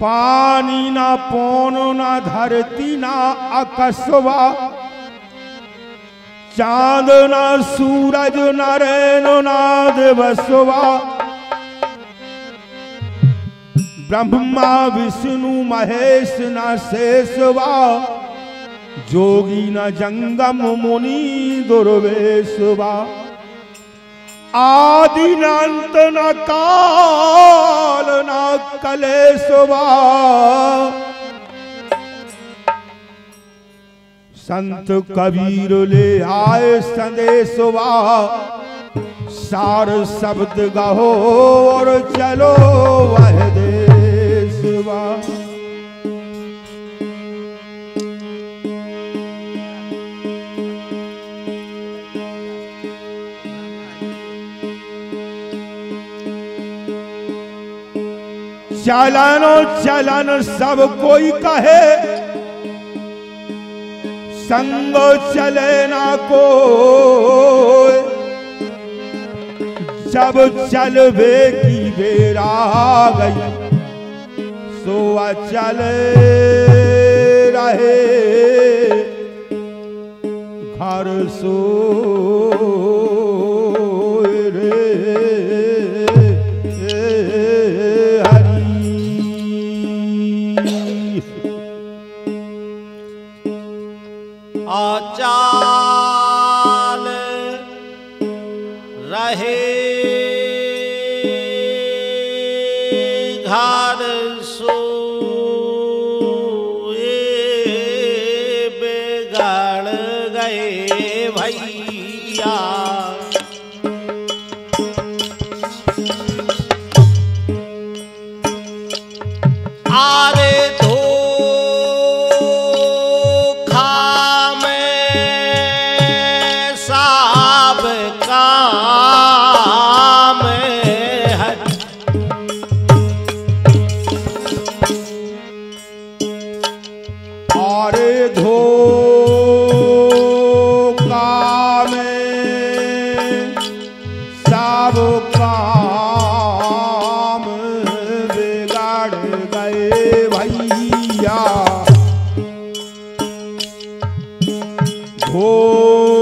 पानी ना पौन, ना धरती, ना अकस्वा चाँद ना सूरज, न रैन, ना दिवसवा। ब्रह्मा, विष्णु, महेश, न शेषवा। जोगी, न जंगम, मुनि, दुर्वेशवा। आदि नंत न काल न कलेशवा संत कबीर ले आए संदेशवा सार शब्द गहो और चलो वह देशवा चलनो चलन सब कोई कहे। संग चले ना को जब चलवे की बेरा गई सो चल रहे। घर सो काम और धोखा में सब काम बिगाड़ गए भैया। धोखा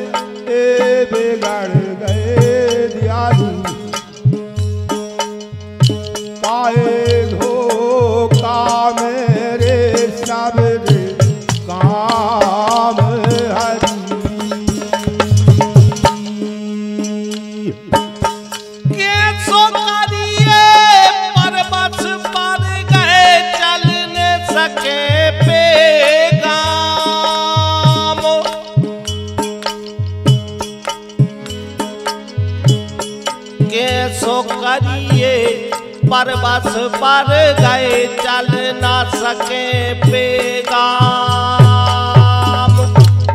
सके बस पर गए चल ना सके पेगा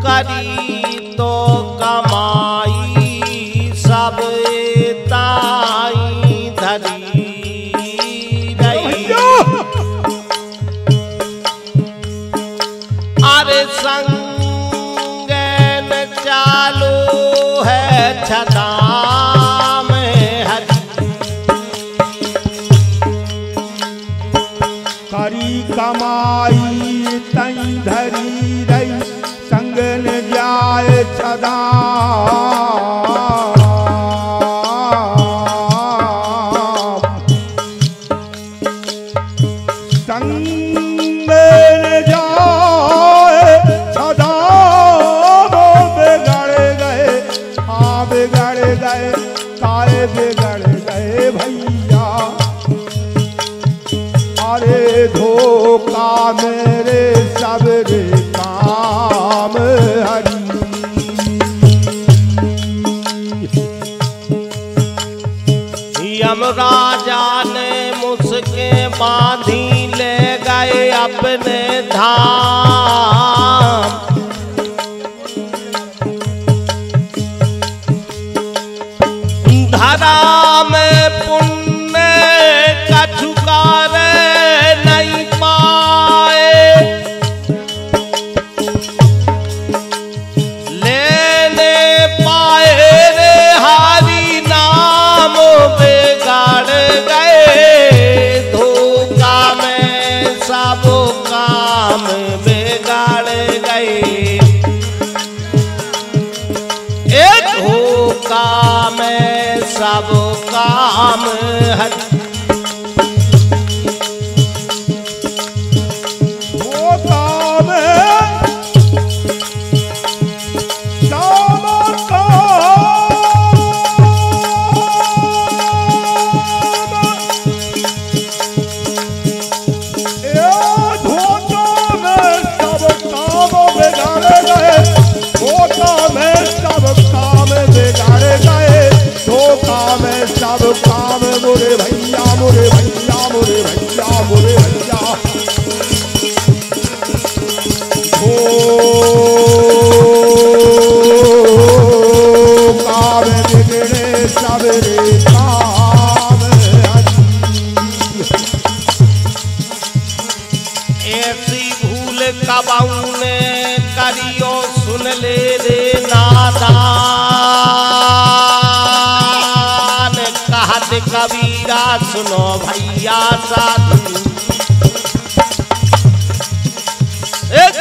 करी कमाई तई धरी। समाधि ले गए अपने धाम। सुन ले रे नादान कहत कबीरा सुनो भैया साधु। एक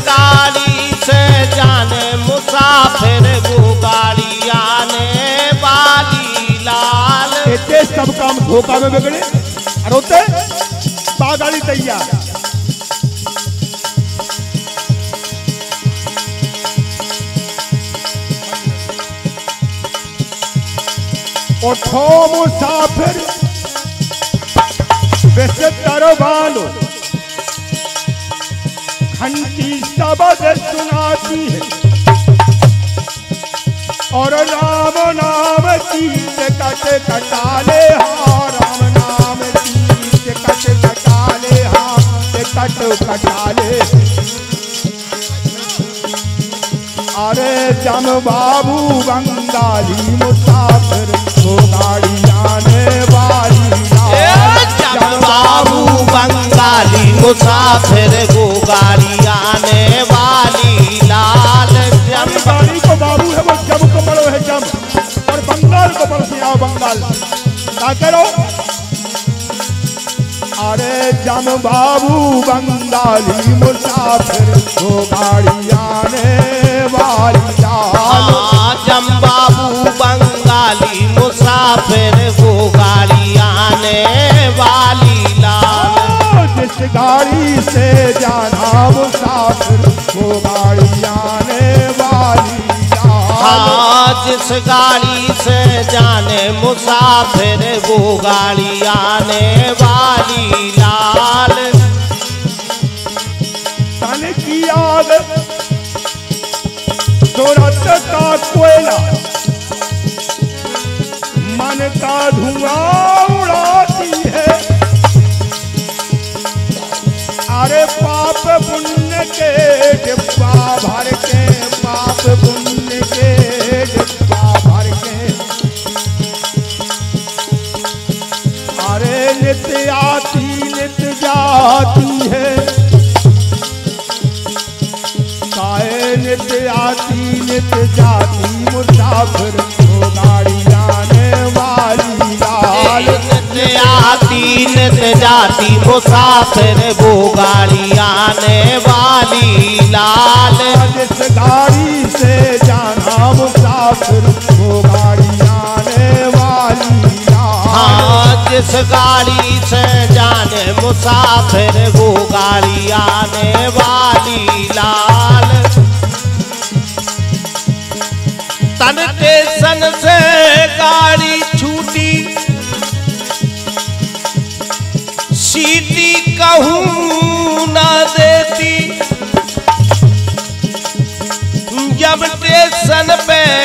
गाड़ी से जाने मुसाफिर वो गाड़ी आने लाल। सब काम धोखा में बिगड़े। अरोते गाड़ी तैयार। उठो मुसाफिर, वैसे तरो बालो सबद सुनाती है। और राम नाम तीर्थ कट कटाले हाँ राम नाम तीर्थ कट कटाले हाँ कट कटाले। अरे जम बाबू बंगाली मुसाफिर गाड़ी श्याम बाबू बंगाली मुसाफिर को गाड़ी आने वाली श्याम बाबू बंगाली मुसाफिर को गाड़ी आने वाली लाल। जिस गाड़ी से जाना मुसाफिर को गाड़ी से जाने मुसाफिर वो गाड़ी आने वाली लाल। तन की आग सूरत का कोयला, मन का धुआँ उड़ाती है। अरे पाप पुण्य के डिब्बा भर के पाप पुण्य आती नित्य जाती मुसाफिर वो गाड़ी आने वाली लाल। नित्य आती नित्य जाती मुसाफिर वो गाड़ी आने वाली लाल। जिस गाड़ी से जाना मुसाफिर वो गाड़ी आने वाली लाल। हाँ जिस गाड़ी से जाने मुसाफिर वो गाड़ी आने वाली लाल। तन स्टेशन से गाड़ी छूटी। सीटी कहूँ न देती। जब स्टेशन पे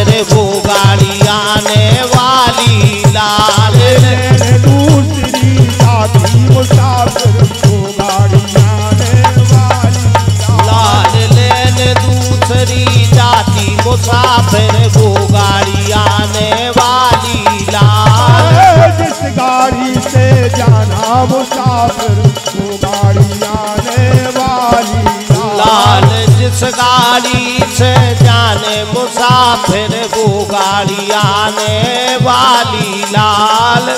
मुसाफिर वो गाड़ी आने वाली लाल दूसरी वाली लाल। मुसाफिर, वो गाड़ी आने वाली लाल जिस गाड़ी से जाना मुसाफिर मुसाफिर वो गाड़ी आने वाली लाल